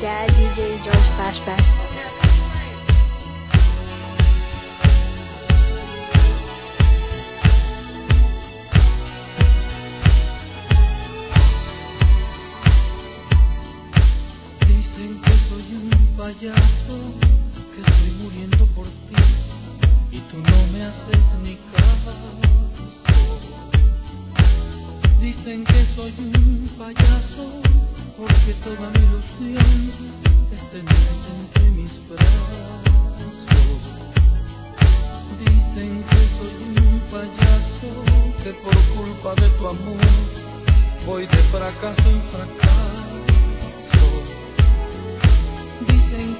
dad, DJ George Flashback.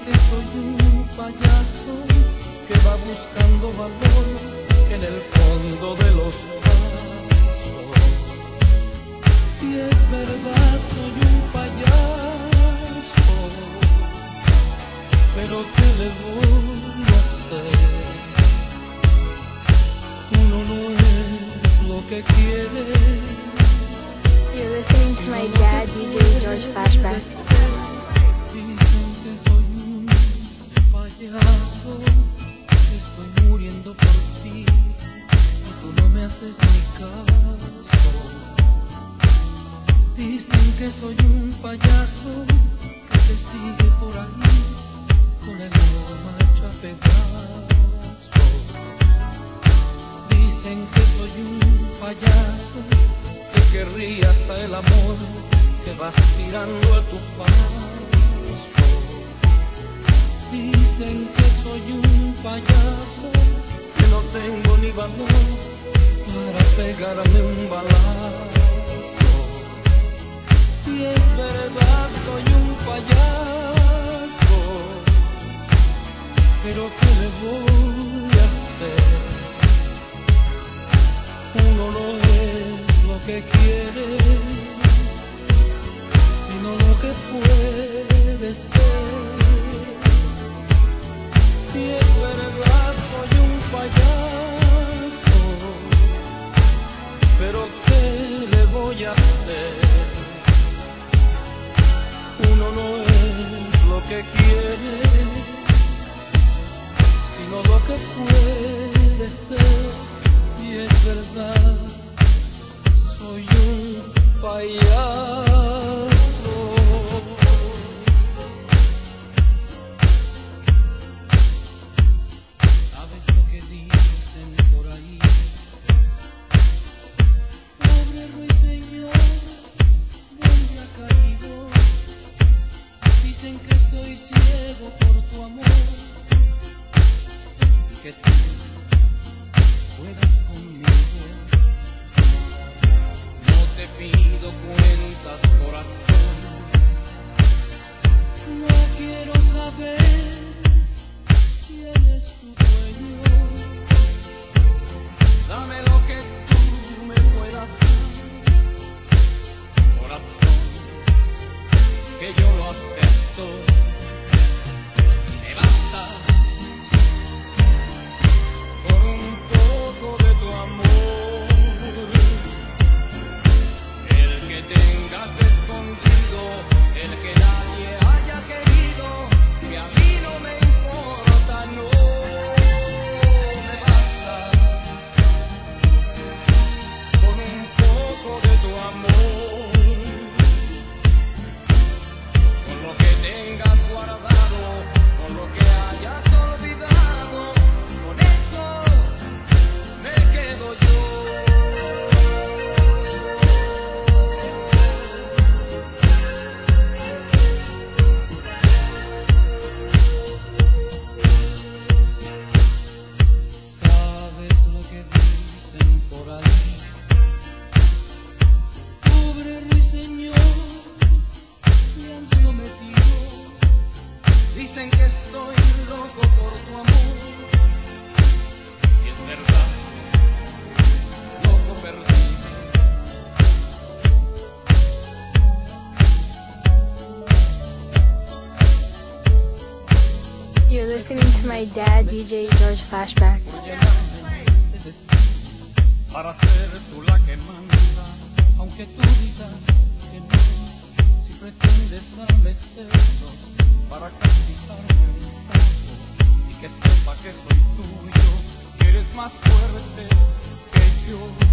Que soy un payaso que va buscando valor en el fondo de los vasos. Y es verdad, soy un payaso, pero ¿qué le voy a hacer? Uno no es lo que quiere. You're listening to my dad, DJ George Flashback. Payaso, estoy muriendo por ti tú no me haces ni caso. Dicen que soy un payaso que te sigue por ahí con el nuevo marcha pegaso. Dicen que soy un payaso que querría hasta el amor que vas tirando a tu paso. Dicen que soy un payaso, que no tengo ni valor para pegarme un balazo. Y es verdad, soy un payaso, pero ¿qué le voy a hacer? Uno no es lo que quiere, sino lo que puede ser. Y es verdad, soy un payaso, que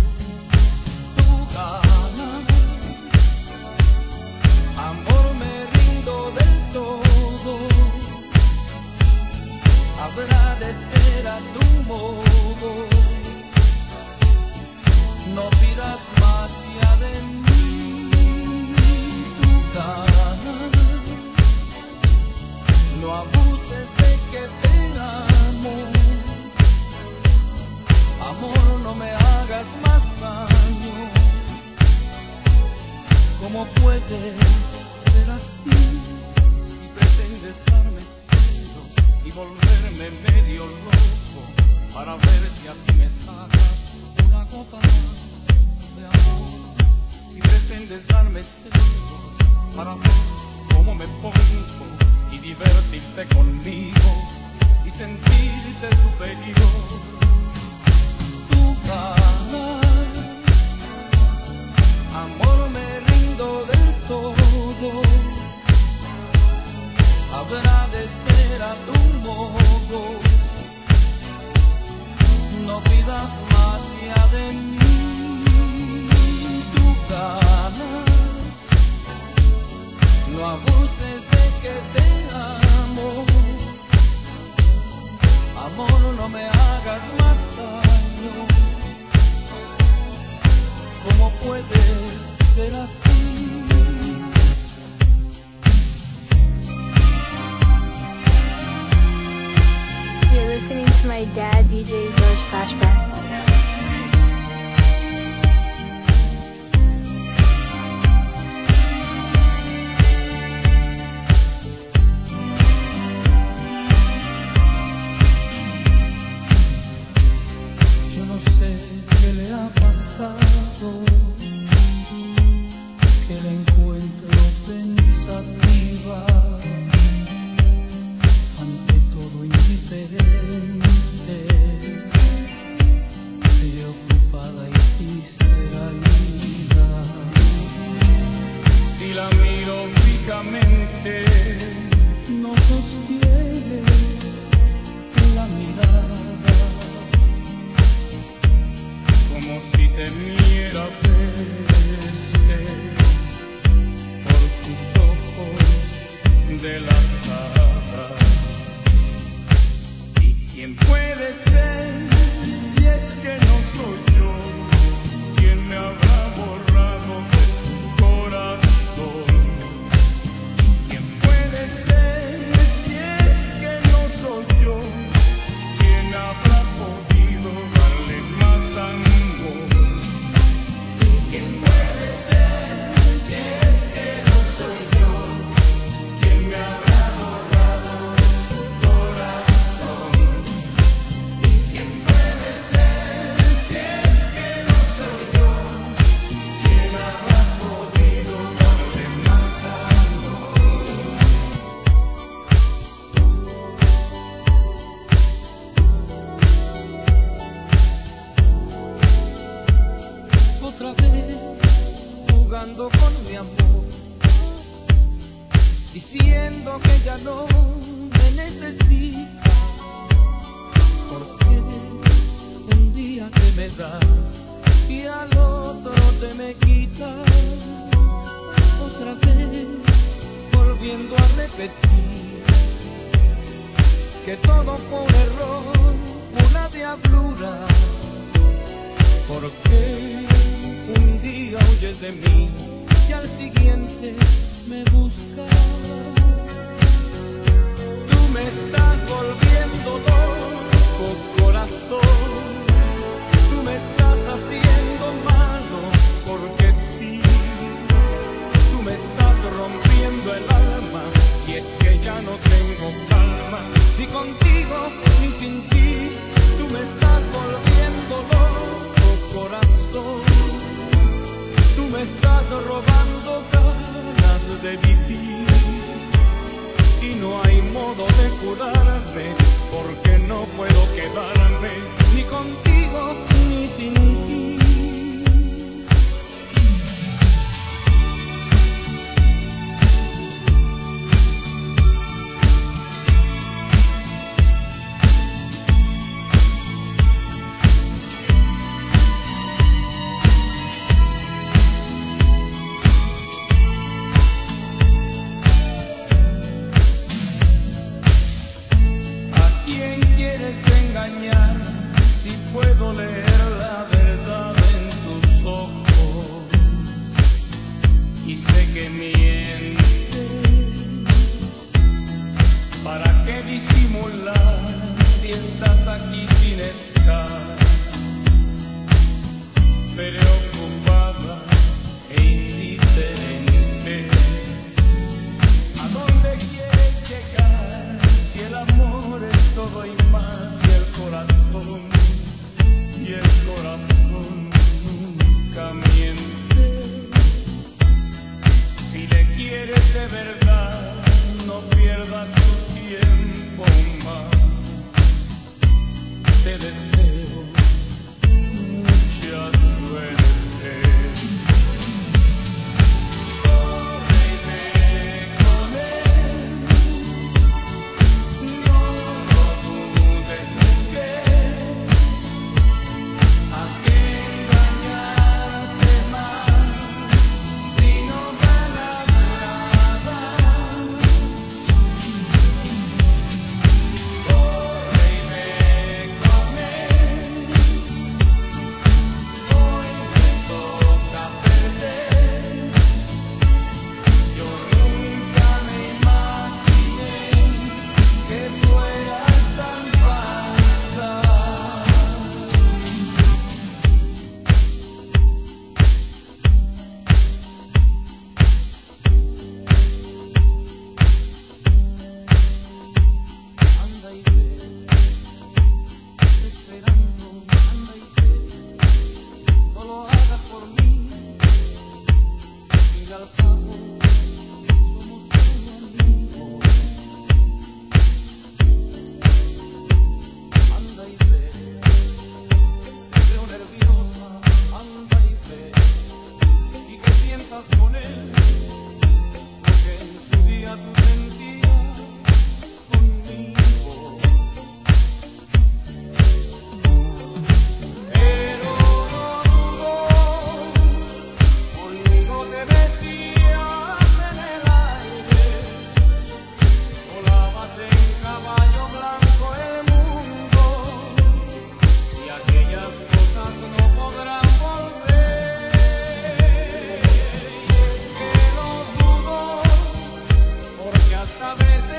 y divertirte conmigo y sentirte superior. Tú ganas, amor me rindo del todo. Habrá de ser a tu modo. No pidas más ya de mí. Tú ganas. Me. You're listening to my dad, DJ George Flashback. De la cara. ¿Y quién otra vez jugando con mi amor, diciendo que ya no me necesita, porque un día te me das y al otro te me quitas, otra vez volviendo a repetir que todo fue un error, una diablura. ¿Por qué un día huyes de mí y al siguiente me buscas? Tú me estás volviendo loco, corazón. Tú me estás haciendo malo porque sí. Tú me estás rompiendo el alma y es que ya no tengo calma ni contigo ni sin ti. Tú me estás volviendo loco, corazón. Me estás robando ganas de vivir. Y no hay modo de curarme porque no puedo quedarme ni contigo ni sin y sé que mientes. ¿Para qué disimular si estás aquí sin estar? Preocupada e indiferente. ¿A dónde quieres llegar si el amor es todo y más y el corazón y el corazón nunca miente? Quieres de verdad, no pierdas tu tiempo más. Te deseo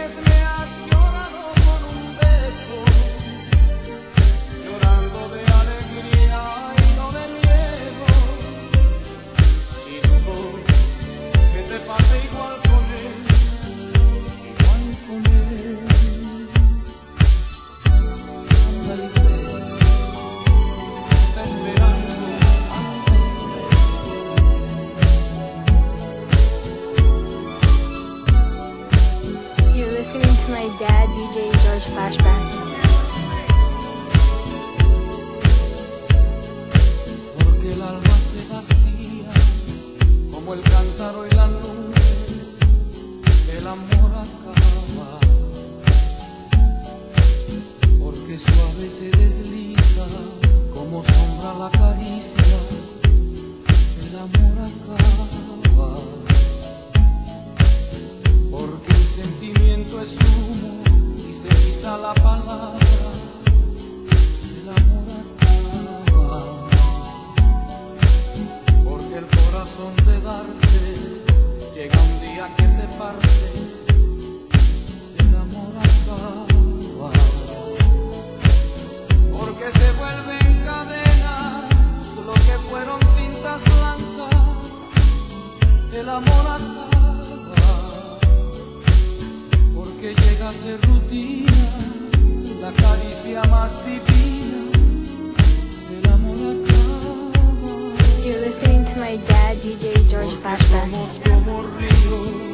me has llorado con un beso la caricia, el amor acaba. Porque el sentimiento es humo y se pisa la palabra, el amor acaba. Porque el corazón de darse llega un día que se parte, el amor acaba. Porque se vuelven cadenas lo que fueron cintas blancas, el amor acaba. Porque llega a ser rutina la caricia más divina, el amor acaba. You're listening to my dad, DJ George somos como ríos,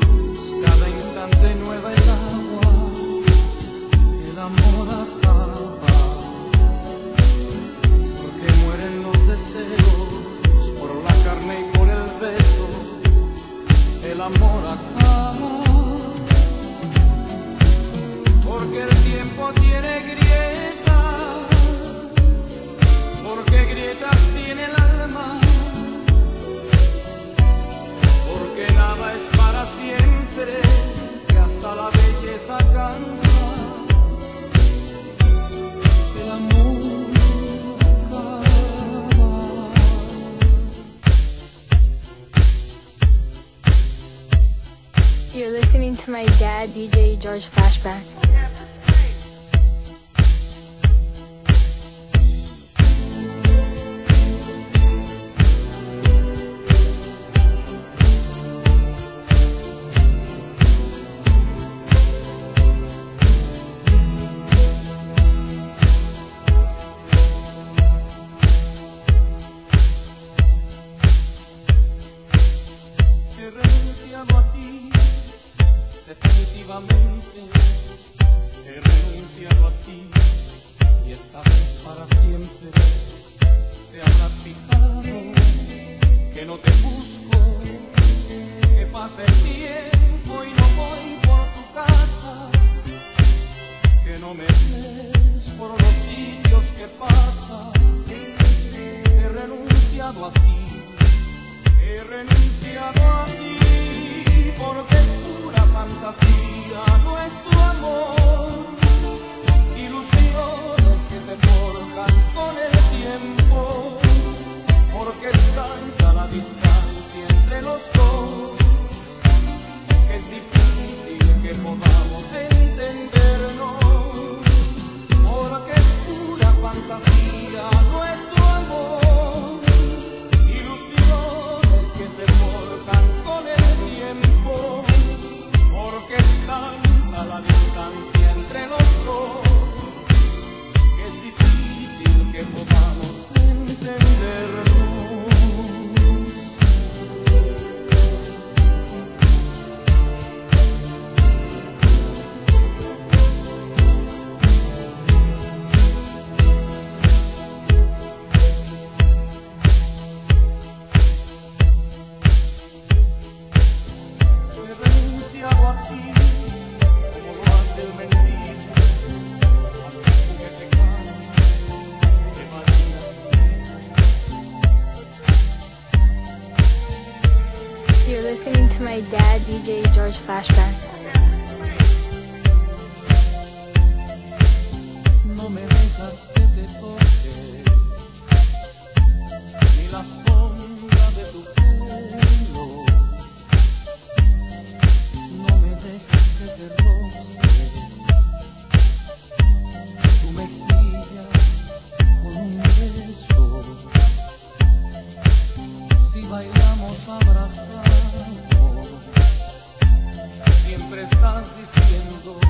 siempre estás diciendo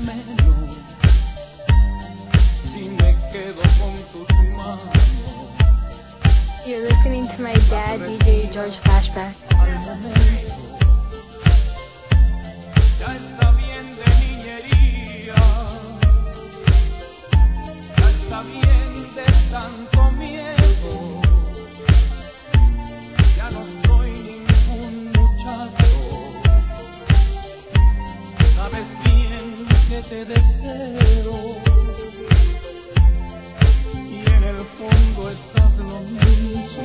menos si me quedo con tus manos. You're listening to my dad, DJ George Flashback. Ya está bien de niñería, ya está bien de tanto miedo. te deseo y en el fondo estás lo mismo.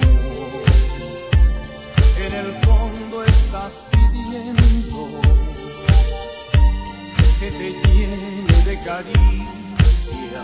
En el fondo estás pidiendo que te llene de caricia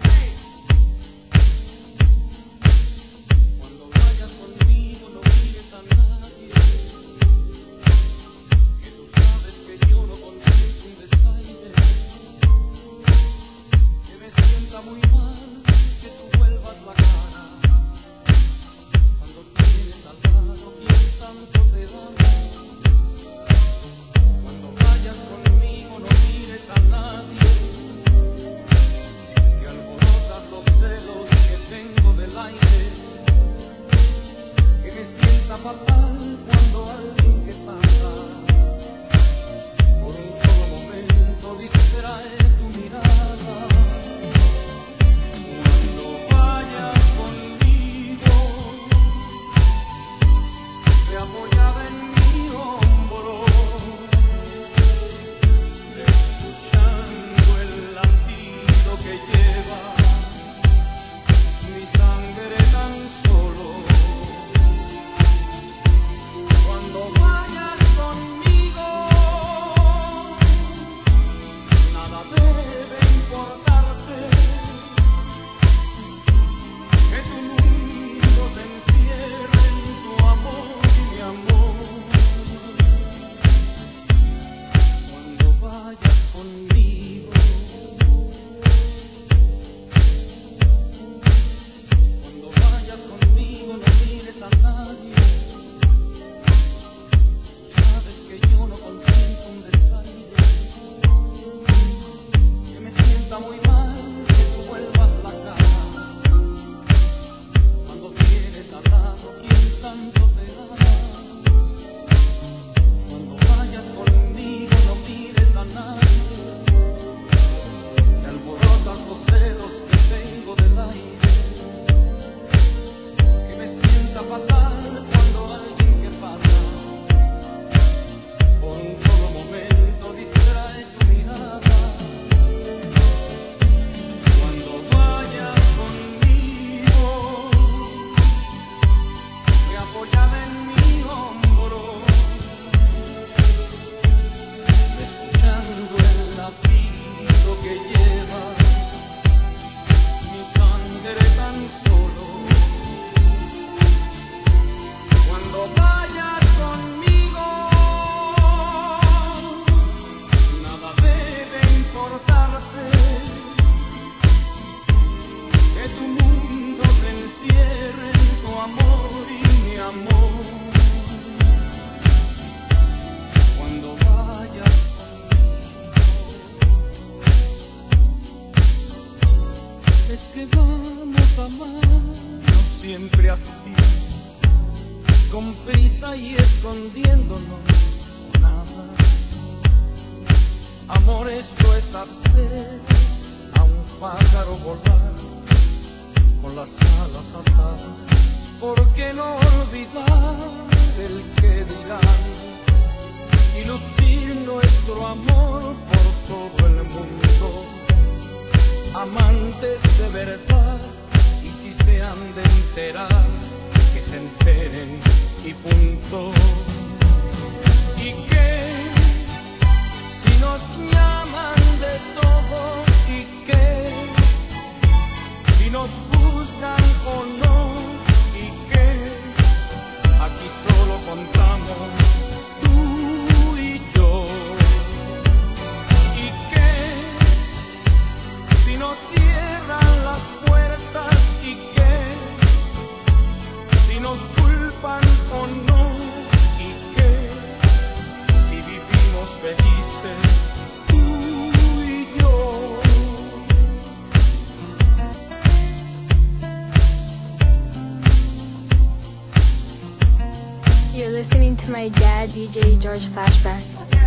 DJ George Flashback.